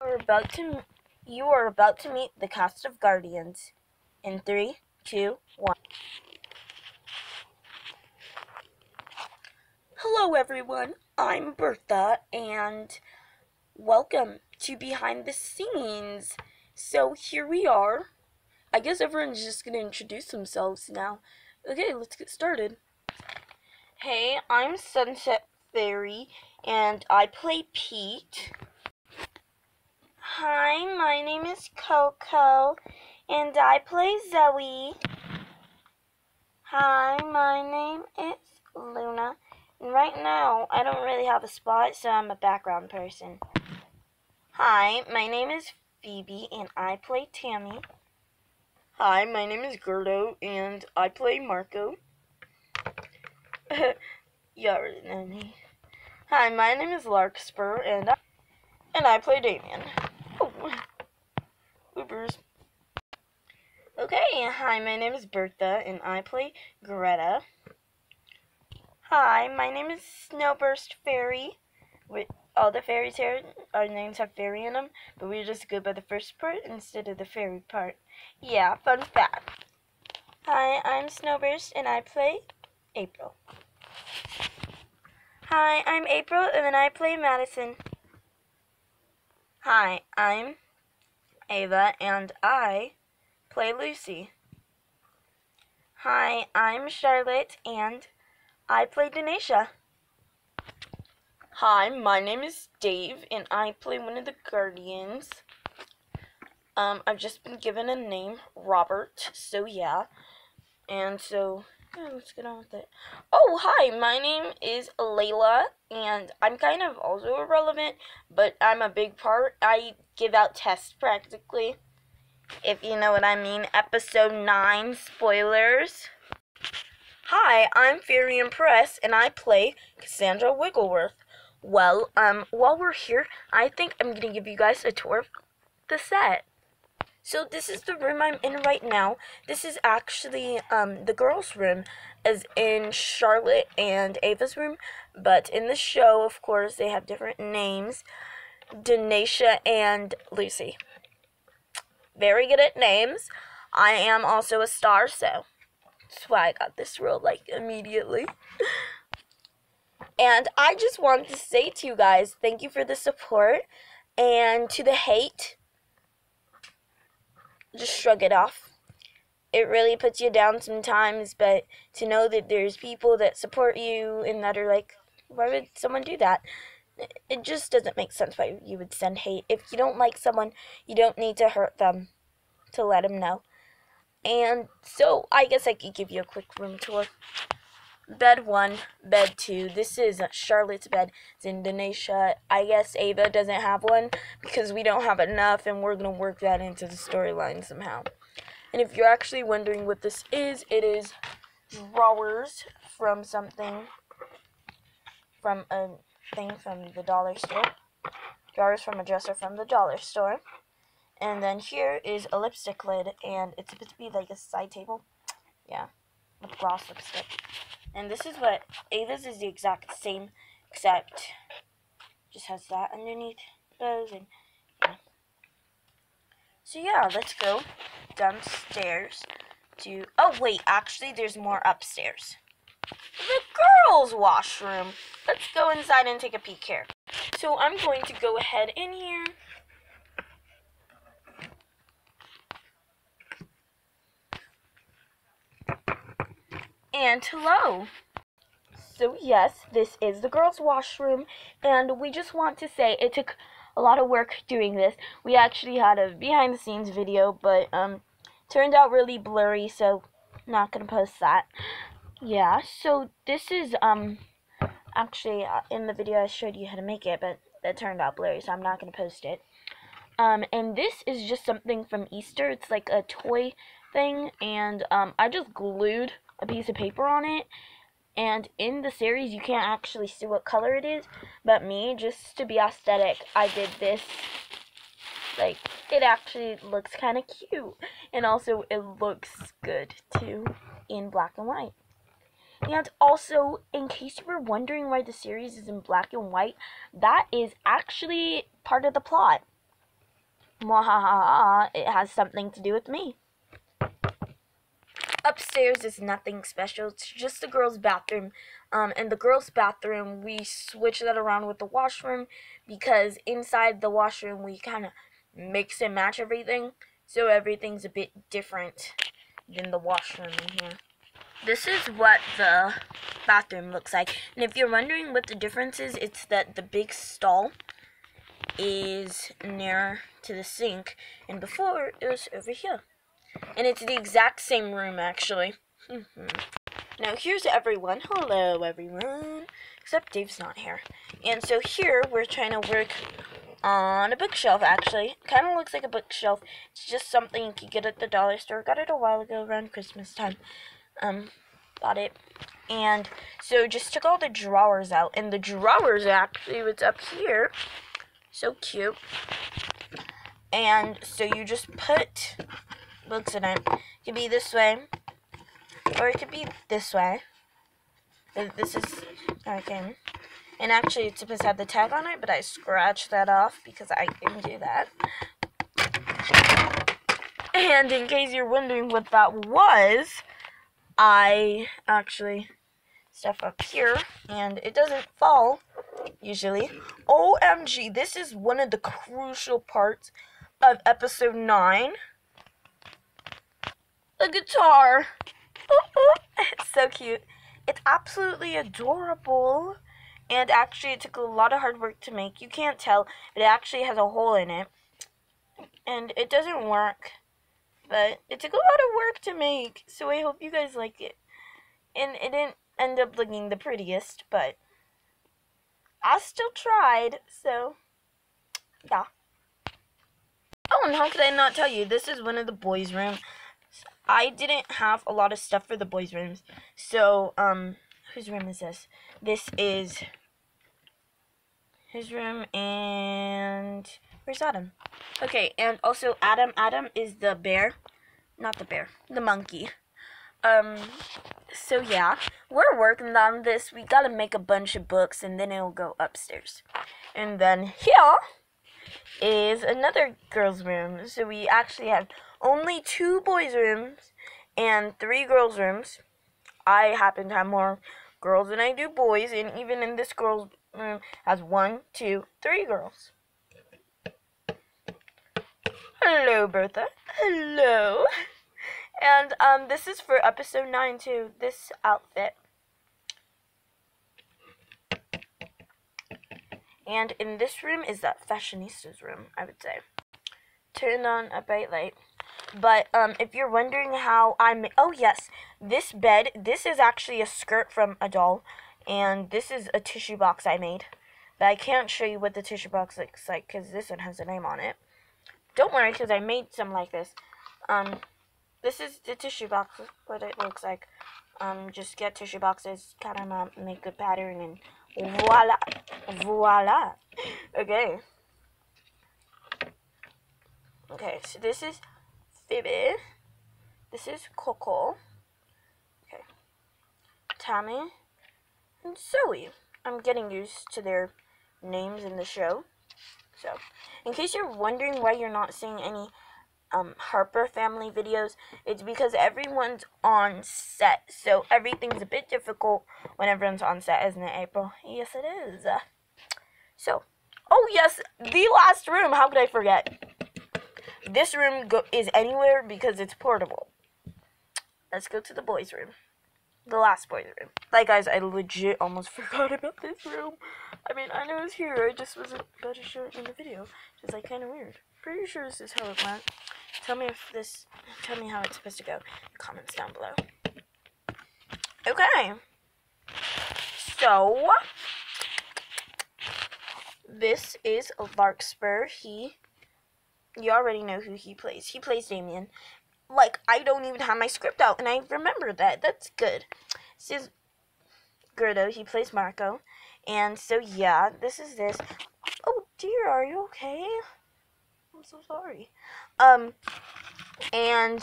are about to you are about to meet the cast of Guardians. In three, two, one. Hello everyone, I'm Bertha and welcome to behind the scenes. So here we are. I guess everyone's just gonna introduce themselves now. Okay, let's get started. Hey, I'm Sunset Fairy and I play Pete. Hi, my name is Coco, and I play Zoe. Hi, my name is Luna, and right now I don't really have a spot, so I'm a background person. Hi, my name is Phoebe, and I play Tammy. Hi, my name is Gerdo, and I play Marco. you already know me. Hi, my name is Larkspur, and I, and I play Damien. Oh, Ubers. Okay, hi, my name is Bertha, and I play Greta. Hi, my name is Snowburst Fairy. With all the fairies here, our names have fairy in them, but we're just go by the first part instead of the fairy part. Yeah, fun fact. Hi, I'm Snowburst, and I play April. Hi, I'm April, and then I play Madison. Hi, I'm Ava, and I play Lucy. Hi, I'm Charlotte, and I play Denisha. Hi, my name is Dave, and I play one of the Guardians. Um, I've just been given a name, Robert, so yeah. And so, yeah, let's get on with it. Oh, hi, my name is Layla, and I'm kind of also irrelevant, but I'm a big part. I give out tests practically, if you know what I mean. Episode 9 spoilers. Hi, I'm Fury Impress, and I play Cassandra Wiggleworth. Well, um, while we're here, I think I'm gonna give you guys a tour of the set. So this is the room I'm in right now. This is actually um, the girls' room, as in Charlotte and Ava's room. But in the show, of course, they have different names. Denisha and Lucy. Very good at names. I am also a star, so that's why I got this role like immediately. and I just want to say to you guys, thank you for the support and to the hate just shrug it off. It really puts you down sometimes, but to know that there's people that support you and that are like, why would someone do that? It just doesn't make sense why you would send hate. If you don't like someone, you don't need to hurt them to let them know. And so I guess I could give you a quick room tour. Bed 1, bed 2. This is Charlotte's bed. It's in Denisha. I guess Ava doesn't have one because we don't have enough and we're going to work that into the storyline somehow. And if you're actually wondering what this is, it is drawers from something, from a thing from the dollar store. Drawers from a dresser from the dollar store. And then here is a lipstick lid, and it's supposed to be like a side table. Yeah, with gloss lipstick. And this is what Ava's is the exact same, except just has that underneath those and yeah. So yeah, let's go downstairs to oh wait, actually there's more upstairs. The girls' washroom. Let's go inside and take a peek here. So I'm going to go ahead in here. And hello. So yes, this is the girls' washroom, and we just want to say it took a lot of work doing this. We actually had a behind the scenes video, but um turned out really blurry, so not gonna post that. Yeah, so this is um actually uh, in the video I showed you how to make it, but that turned out blurry, so I'm not gonna post it. Um, and this is just something from Easter. It's like a toy thing, and um, I just glued a piece of paper on it. And in the series, you can't actually see what color it is. But me, just to be aesthetic, I did this. Like, it actually looks kind of cute. And also, it looks good, too, in black and white. And also, in case you were wondering why the series is in black and white, that is actually part of the plot. Mwahaha, it has something to do with me. Upstairs is nothing special. It's just the girls' bathroom. Um, and the girls' bathroom, we switch that around with the washroom because inside the washroom we kind of mix and match everything. So everything's a bit different than the washroom in here. This is what the bathroom looks like. And if you're wondering what the difference is, it's that the big stall is nearer to the sink. And before, it was over here. And it's the exact same room, actually. Mm-hmm. now, here's everyone. Hello, everyone. Except Dave's not here. And so here, we're trying to work on a bookshelf, actually. Kind of looks like a bookshelf. It's just something you can get at the dollar store. Got it a while ago, around Christmas time. Um, bought it. And so just took all the drawers out. And the drawers, actually, was up here. So cute. And so you just put books in it. It could be this way, or it could be this way. This is okay. And actually, it's supposed to have the tag on it, but I scratched that off because I can do that. And in case you're wondering what that was, I actually stuff up here, and it doesn't fall, usually. OMG, this is one of the crucial parts of episode 9 a guitar. it's so cute. It's absolutely adorable. And actually, it took a lot of hard work to make. You can't tell. But it actually has a hole in it. And it doesn't work. But it took a lot of work to make. So I hope you guys like it. And it didn't end up looking the prettiest. But I still tried. So, yeah. Oh, and how could I not tell you? This is one of the boys' room. I didn't have a lot of stuff for the boys' rooms. So, um, whose room is this? This is his room and where's Adam? Okay, and also Adam Adam is the bear. Not the bear, the monkey. Um so yeah, we're working on this. We gotta make a bunch of books and then it'll go upstairs. And then here is another girl's room. So we actually have only two boys' rooms and three girls' rooms. I happen to have more girls than I do boys, and even in this girl's room has one, two, three girls. Hello, Bertha. Hello. And um, this is for episode 9 too, this outfit. And in this room is that fashionista's room, I would say. Turn on a bright light. But um, if you're wondering how I am oh yes, this bed, this is actually a skirt from a doll, and this is a tissue box I made. But I can't show you what the tissue box looks like because this one has a name on it. Don't worry, because I made some like this. Um, this is the tissue box, what it looks like. Um, just get tissue boxes, kind of make a pattern, and voila, voila. Okay. Okay, so this is Phoebe. This is Coco. Okay. Tommy and Zoe. I'm getting used to their names in the show. So, in case you're wondering why you're not seeing any um, Harper family videos, it's because everyone's on set. So, everything's a bit difficult when everyone's on set, isn't it, April? Yes, it is. So, oh, yes, the last room. How could I forget? This room is anywhere because it's portable. Let's go to the boys' room. The last boys' room. Like, guys, I legit almost forgot about this room. I mean, I know it's here. I just wasn't about to show it in the video. It's like kind of weird. Pretty sure this is how it went. Tell me if this. Tell me how it's supposed to go. Comments down below. Okay. So this is Larkspur. He you already know who he plays. He plays Damien. Like, I don't even have my script out, and I remember that. That's good. This is Gerdo. He plays Marco. And so, yeah, this is this. Oh, dear, are you okay? I'm so sorry. Um, and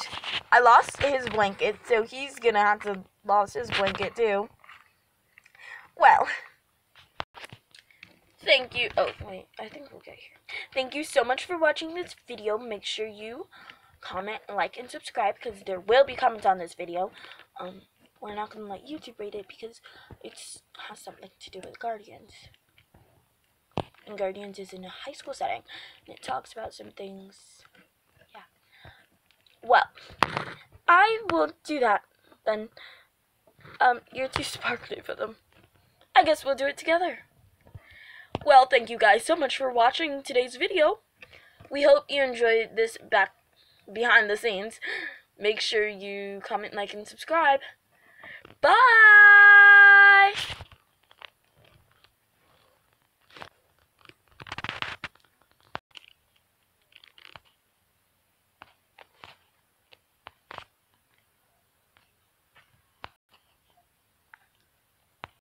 I lost his blanket, so he's gonna have to lose his blanket, too. Well, thank you. Oh, wait, I think we'll get here. Thank you so much for watching this video. Make sure you comment, like, and subscribe because there will be comments on this video. Um, we're not going to let YouTube rate it because it has something to do with Guardians. And Guardians is in a high school setting. And it talks about some things. Yeah. Well, I will do that then. Um, you're too sparkly for them. I guess we'll do it together. Well, thank you guys so much for watching today's video. We hope you enjoyed this back behind the scenes. Make sure you comment, like, and subscribe. Bye!